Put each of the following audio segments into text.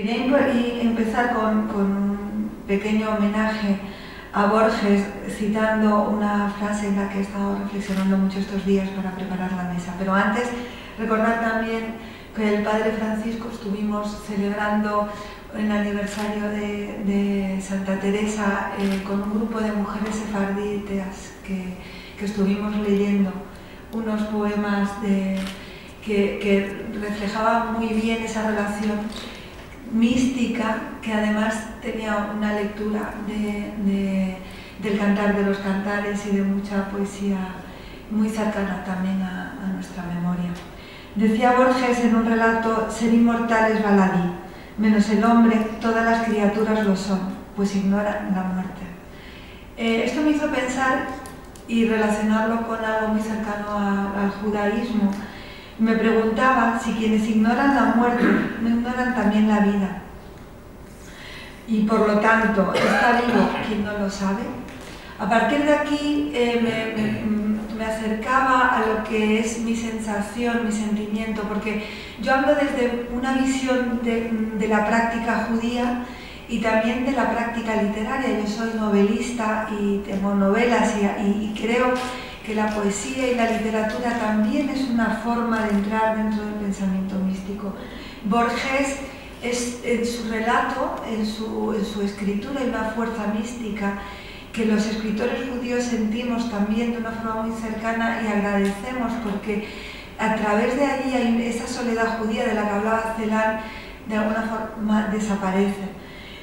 Quería empezar con, un pequeño homenaje a Borges citando una frase en la que he estado reflexionando mucho estos días para preparar la mesa. Pero antes recordar también que el Padre Francisco estuvimos celebrando el aniversario de, Santa Teresa eh, con un grupo de mujeres sefarditas que, estuvimos leyendo unos poemas que reflejaban muy bien esa relación mística que además tenía una lectura del cantar de los cantares y de mucha poesía muy cercana también a, nuestra memoria. Decía Borges en un relato, ser inmortal es baladí, menos el hombre, todas las criaturas lo son, pues ignoran la muerte. Eh, esto me hizo pensar y relacionarlo con algo muy cercano al judaísmo, me preguntaba si quienes ignoran la muerte no ignoran también la vida. Y por lo tanto, ¿está vivo quien no lo sabe? A partir de aquí eh, me, acercaba a lo que es mi sensación, mi sentimiento, porque yo hablo desde una visión de, la práctica judía y también de la práctica literaria. Yo soy novelista y tengo novelas y creo que la poesía y la literatura también es una forma de entrar dentro del pensamiento místico. Borges es en su relato, en su, en su escritura, hay una fuerza mística que los escritores judíos sentimos también de una forma muy cercana y agradecemos porque a través de allí hay esa soledad judía de la que hablaba Celan de alguna forma desaparece.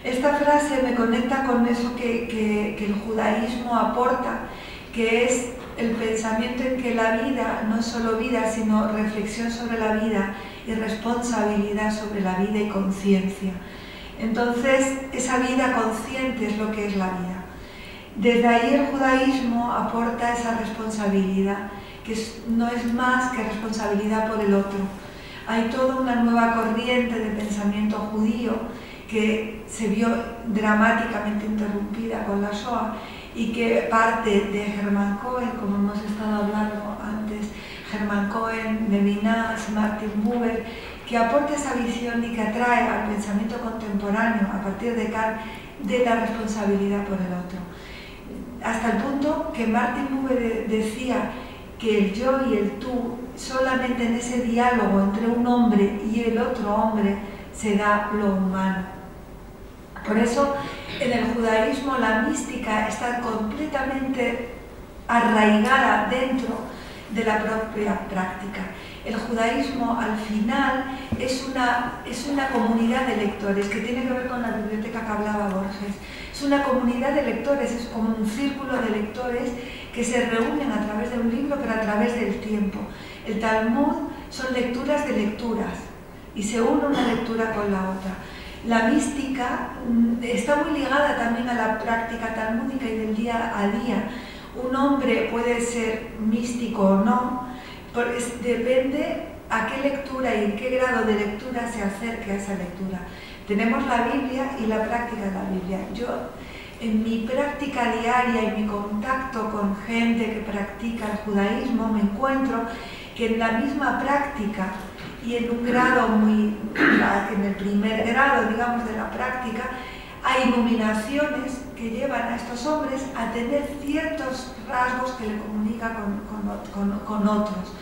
Esta frase me conecta con eso que, que, que el judaísmo aporta, que es el pensamiento en que la vida no solo vida, sino reflexión sobre la vida y responsabilidad sobre la vida y conciencia. Entonces, esa vida consciente es lo que es la vida. Desde ahí el judaísmo aporta esa responsabilidad, que no es más que responsabilidad por el otro. Hay toda una nueva corriente de pensamiento judío que se vio dramáticamente interrumpida con la Shoah y que parte de Germán Cohen, como hemos estado hablando antes, Germán Cohen, Levinas, Martin Buber, que aporta esa visión y que atrae al pensamiento contemporáneo a partir de Kant de la responsabilidad por el otro. Hasta el punto que Martin Buber decía que el yo y el tú, solamente en ese diálogo entre un hombre y el otro hombre, se da lo humano. Por eso en el judaísmo la mística está completamente arraigada dentro de la propia práctica. El judaísmo al final es una, es una comunidad de lectores que tiene que ver con la biblioteca que hablaba Borges. Es una comunidad de lectores, es como un círculo de lectores que se reúnen a través de un libro, pero a través del tiempo. El Talmud son lecturas de lecturas y se une una lectura con la otra. La mística mm, está muy ligada también a la práctica talmúdica y del día a día. Un hombre puede ser místico o no, depende a qué lectura y en qué grado de lectura se acerque a esa lectura. Tenemos la Biblia y la práctica de la Biblia. Yo, en mi práctica diaria y mi contacto con gente que practica el judaísmo, me encuentro que en la misma práctica y en un grado muy, en el primer grado, digamos, de la práctica, hay iluminaciones que llevan a estos hombres a tener ciertos rasgos que le comunican con, otros.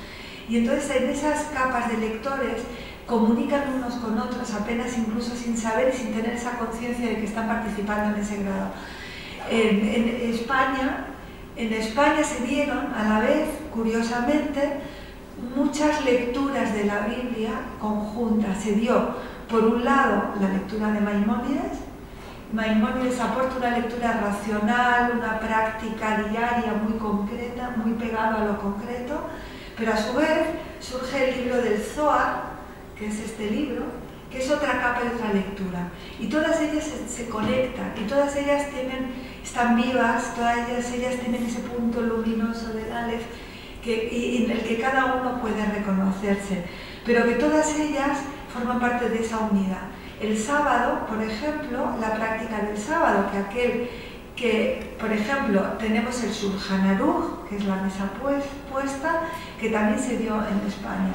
Y entonces en esas capas de lectores comunican unos con otros apenas incluso sin saber y sin tener esa conciencia de que están participando en ese grado. En, en, España, en España se dieron a la vez, curiosamente, muchas lecturas de la Biblia conjuntas. Se dio, por un lado, la lectura de Maimónides. Maimónides aporta una lectura racional, una práctica diaria muy concreta, muy pegado a lo concreto, pero a su vez surge el libro del Zohar, que es este libro, que es otra capa y otra lectura. Y todas ellas se, conectan, y todas ellas tienen, están vivas, todas ellas, ellas tienen ese punto luminoso de Aleph y en el que cada uno puede reconocerse, pero que todas ellas forman parte de esa unidad. El sábado, por ejemplo, la práctica del sábado, que aquel que, por ejemplo, tenemos el Shulchan Aruch, que es la mesa pues, puesta, que también se dio en España.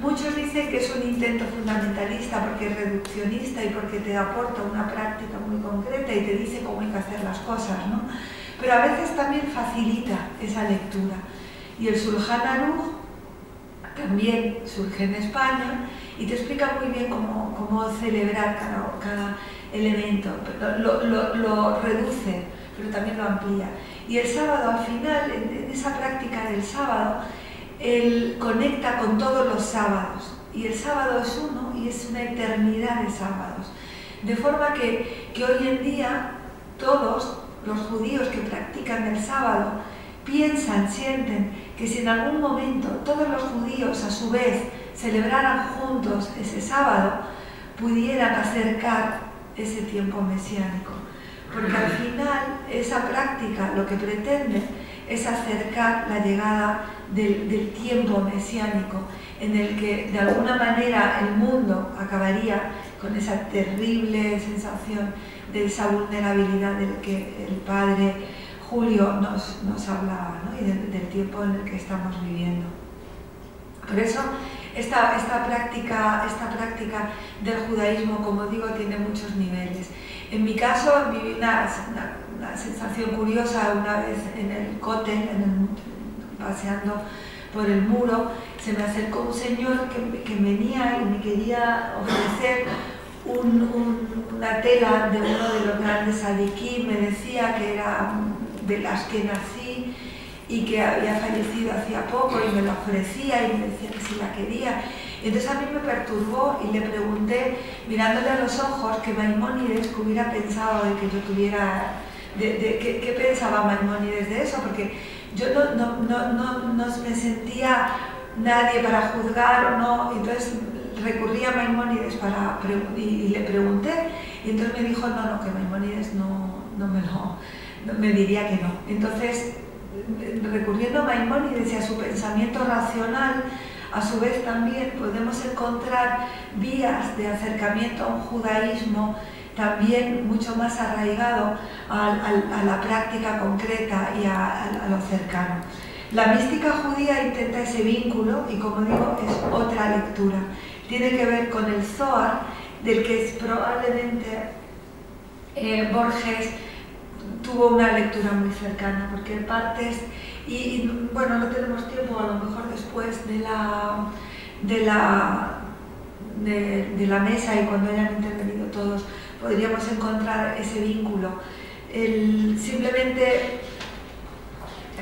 Muchos dicen que es un intento fundamentalista porque es reduccionista y porque te aporta una práctica muy concreta y te dice cómo hay que hacer las cosas, ¿no? Pero a veces también facilita esa lectura. Y el Sulhan Aruch también surge en España y te explica muy bien cómo, cómo celebrar cada, cada elemento, lo, lo, reduce, pero también lo amplía. Y el sábado, al final, en esa práctica del sábado, él conecta con todos los sábados y el sábado es uno y es una eternidad de sábados. De forma que, que hoy en día todos los judíos que practican el sábado piensan, sienten que si en algún momento todos los judíos a su vez celebraran juntos ese sábado, pudieran acercar ese tiempo mesiánico. Porque al final esa práctica lo que pretende es acercar la llegada del, del, tiempo mesiánico, en el que de alguna manera el mundo acabaría con esa terrible sensación de esa vulnerabilidad del que el padre Julio nos, nos hablaba ¿no? y del, del, tiempo en el que estamos viviendo. Por eso esta, esta, práctica, esta práctica del judaísmo, como digo, tiene muchos niveles. En mi caso viví una, una, sensación curiosa una vez en el cótel, paseando por el muro, se me acercó un señor que, que venía y me quería ofrecer un, una tela de uno de los grandes adiquí, me decía que era de las que nací y que había fallecido hacía poco y me lo ofrecía y me decía que si la quería. Entonces a mí me perturbó y le pregunté, mirándole a los ojos, que Maimónides hubiera pensado de que yo tuviera, de, ¿qué, ¿qué, pensaba Maimónides de eso, porque yo no, no, no, no, me sentía nadie para juzgar o no, entonces recurrí a Maimónides para, y, le pregunté, y entonces me dijo, no, no, que Maimónides no, no me lo, me diría que no. Entonces, recurriendo a Maimónides y a su pensamiento racional, a su vez también podemos encontrar vías de acercamiento a un judaísmo también mucho más arraigado a, la práctica concreta y a, a, lo cercano. La mística judía intenta ese vínculo y como digo es otra lectura. Tiene que ver con el Zohar, del que es probablemente eh, Borges tuvo una lectura muy cercana, porque partes, y, bueno, no tenemos tiempo, a lo mejor después de la, de la, de, la mesa y cuando hayan intervenido todos, podríamos encontrar ese vínculo. El, simplemente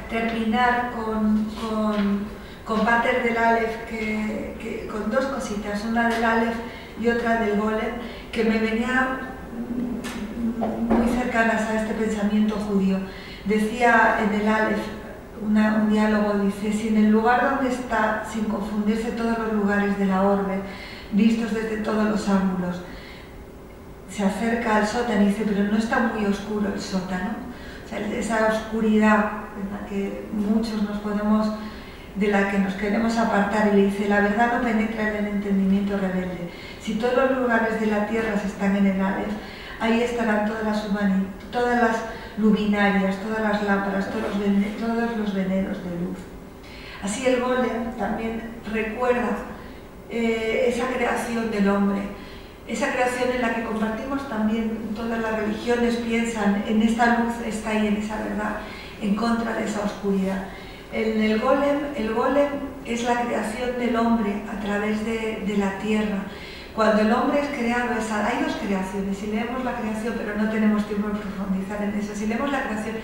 terminar con, con, con del Aleph, que, con dos cositas, una del Aleph y otra del Golem, que me venía muy cercanas a este pensamiento judío. Decía en el Aleph, una, un diálogo, dice, si en el lugar donde está, sin confundirse todos los lugares de la orbe, vistos desde todos los ángulos, se acerca al sótano y dice, pero no está muy oscuro el sótano. O sea, esa oscuridad en la que muchos nos podemos, de la que nos queremos apartar, y le dice, la verdad no penetra en el entendimiento rebelde. Si todos los lugares de la tierra están en el Aleph, ahí estarán todas las, luminarias, todas las lámparas, todos los, veneros de luz. Así el golem también recuerda eh, esa creación del hombre, esa creación en la que compartimos también todas las religiones piensan en esta luz está ahí, en esa verdad, en contra de esa oscuridad. En el golem, el golem es la creación del hombre a través de la tierra, cuando el hombre es creado, hay dos creaciones, si leemos la creación, pero no tenemos tiempo de profundizar en eso, si leemos la creación,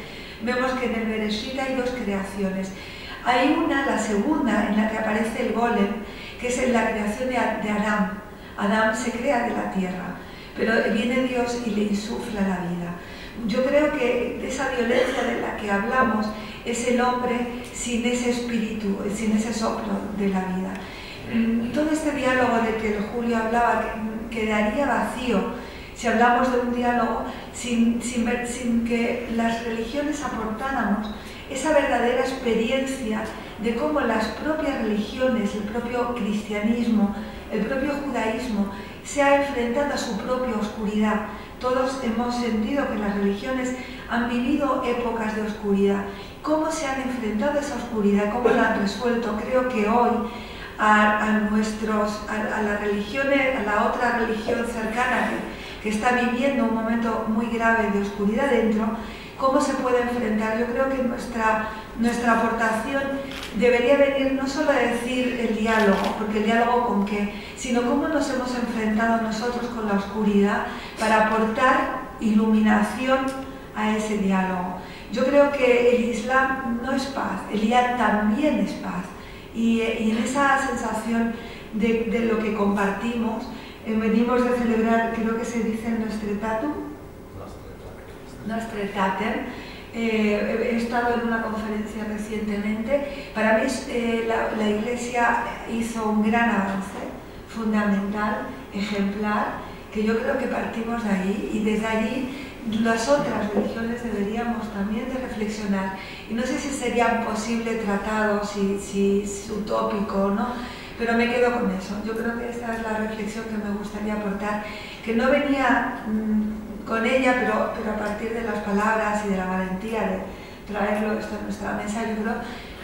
vemos que en el Bereshit hay dos creaciones. Hay una, la segunda, en la que aparece el golem, que es en la creación de Adán. Adán se crea de la tierra, pero viene Dios y le insufla la vida. Yo creo que esa violencia de la que hablamos es el hombre sin ese espíritu, sin ese soplo de la vida todo este diálogo de que Julio hablaba quedaría vacío si hablamos de un diálogo sin, sin, sin que las religiones aportáramos esa verdadera experiencia de cómo las propias religiones, el propio cristianismo, el propio judaísmo, se ha enfrentado a su propia oscuridad. Todos hemos sentido que las religiones han vivido épocas de oscuridad. ¿Cómo se han enfrentado a esa oscuridad? ¿Cómo la han resuelto? Creo que hoy a, nuestros, a, a la otra religión cercana que, que está viviendo un momento muy grave de oscuridad dentro, cómo se puede enfrentar. Yo creo que nuestra, nuestra aportación debería venir no solo a decir el diálogo, porque el diálogo con qué, sino cómo nos hemos enfrentado nosotros con la oscuridad para aportar iluminación a ese diálogo. Yo creo que el Islam no es paz, el Islam también es paz. Y, en esa sensación de, lo que compartimos, eh, venimos de celebrar, creo que se dice en nuestro tatu, nuestro tatem, eh, he estado en una conferencia recientemente. Para mí eh, la, la, Iglesia hizo un gran avance, fundamental, ejemplar, que yo creo que partimos de ahí. Y desde allí las otras religiones deberíamos también de reflexionar. Y no sé si serían posible tratados, si, si es utópico o no, pero me quedo con eso. Yo creo que esta es la reflexión que me gustaría aportar, que no venía mm, con ella, pero, pero a partir de las palabras y de la valentía de traerlo esto a nuestra mesa, yo creo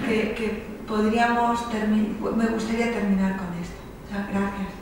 que, que podríamos, me gustaría terminar con esto. gracias.